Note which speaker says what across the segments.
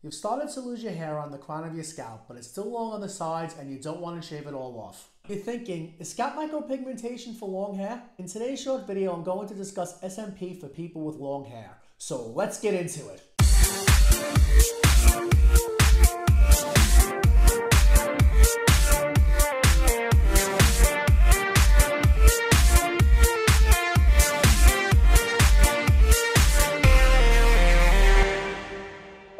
Speaker 1: You've started to lose your hair on the crown of your scalp, but it's still long on the sides and you don't want to shave it all off. You're thinking, is scalp micropigmentation for long hair? In today's short video, I'm going to discuss SMP for people with long hair. So let's get into it.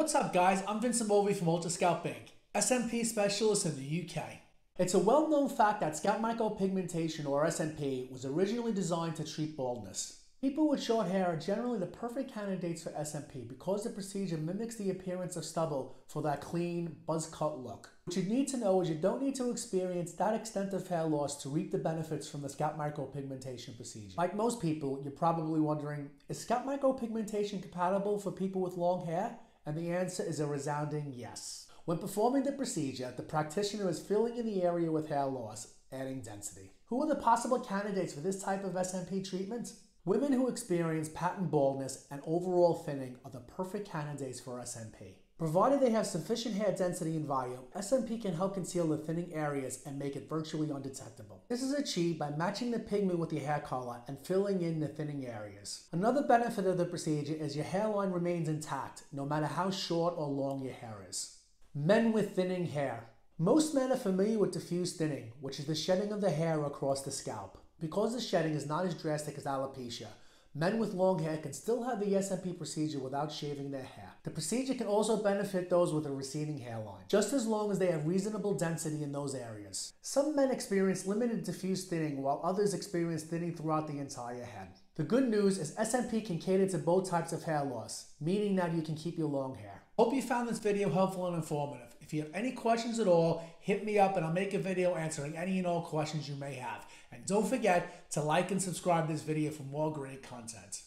Speaker 1: What's up guys, I'm Vincent Mulvey from Ultra Scalp Ink., SMP specialist in the UK. It's a well-known fact that scalp micropigmentation or SMP was originally designed to treat baldness. People with short hair are generally the perfect candidates for SMP because the procedure mimics the appearance of stubble for that clean, buzz-cut look. What you need to know is you don't need to experience that extent of hair loss to reap the benefits from the scalp micropigmentation procedure. Like most people, you're probably wondering, is scalp micropigmentation compatible for people with long hair? And the answer is a resounding yes. When performing the procedure, the practitioner is filling in the area with hair loss, adding density. Who are the possible candidates for this type of SMP treatment? Women who experience pattern baldness and overall thinning are the perfect candidates for SMP. Provided they have sufficient hair density and volume, SMP can help conceal the thinning areas and make it virtually undetectable. This is achieved by matching the pigment with your hair color and filling in the thinning areas. Another benefit of the procedure is your hairline remains intact, no matter how short or long your hair is. Men with thinning hair. Most men are familiar with diffuse thinning, which is the shedding of the hair across the scalp. Because the shedding is not as drastic as alopecia, Men with long hair can still have the SMP procedure without shaving their hair. The procedure can also benefit those with a receding hairline, just as long as they have reasonable density in those areas. Some men experience limited diffuse thinning while others experience thinning throughout the entire head. The good news is SMP can cater to both types of hair loss, meaning that you can keep your long hair. Hope you found this video helpful and informative. If you have any questions at all, hit me up and I'll make a video answering any and all questions you may have. And don't forget to like and subscribe this video for more great content.